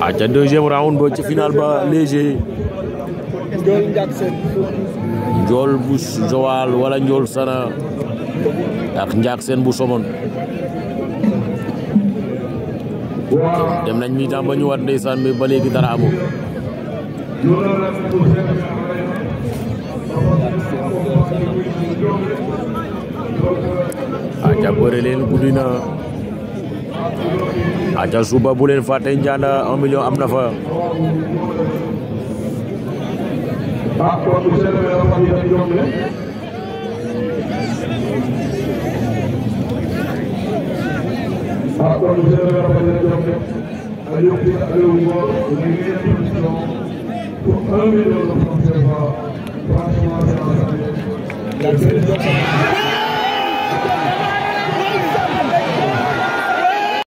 aca deuxième round ba ci final ba léger. Njool bu Joal wala njool sana. Ak njaak seen bu somon dem nañ mi tam ba ñu wat ndeysaan mi ba léegi dara amul. Aca bëre leen guddi na aca suba bu leen fàtte njaanda am na